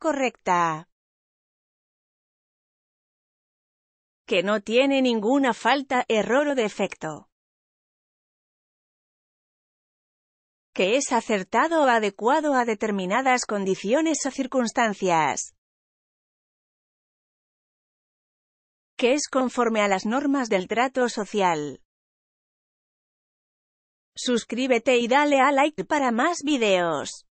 correcta. Que no tiene ninguna falta, error o defecto. Que es acertado o adecuado a determinadas condiciones o circunstancias. Que es conforme a las normas del trato social. Suscríbete y dale a like para más videos.